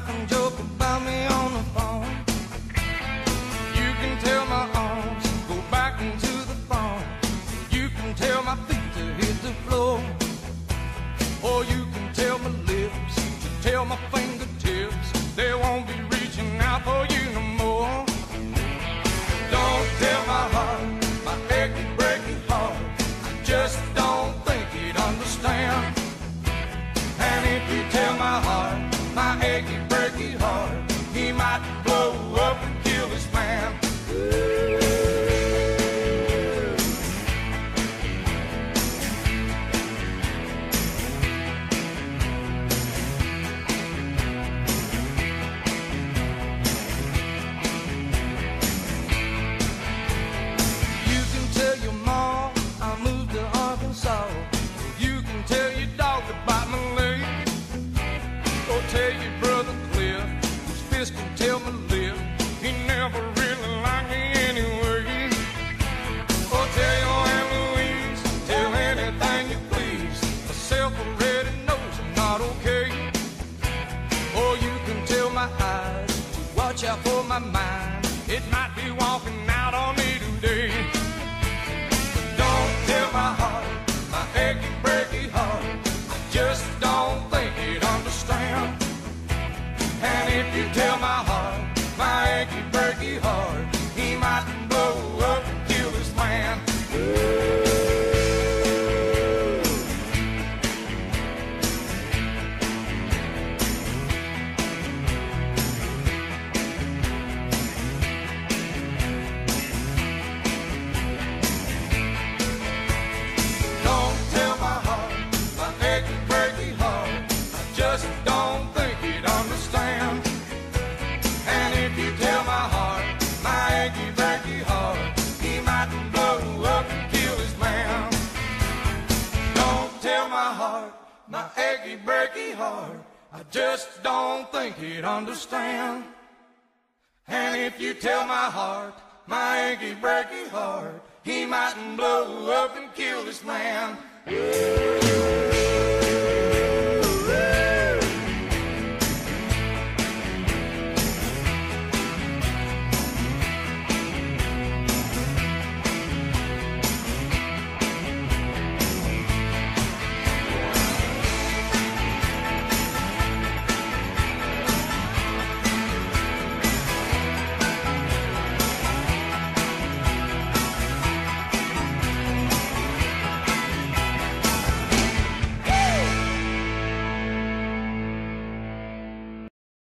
laugh joke about me on the phone. You can tell my arms to go back into the phone. You can tell my feet to hit the floor. Or you can tell my lips to tell my fingers. It might be walking out on me today. Don't tell my heart, my achy, breaky heart. I just don't think he'd understand. And if you tell don't think he'd understand. And if you tell my heart, my achy, breaky heart, he might blow up and kill his man. Don't tell my heart, my breaky heart. I just don't think he'd understand. And if you tell my heart, my achy, breaky heart, he mightn't blow up and kill this man.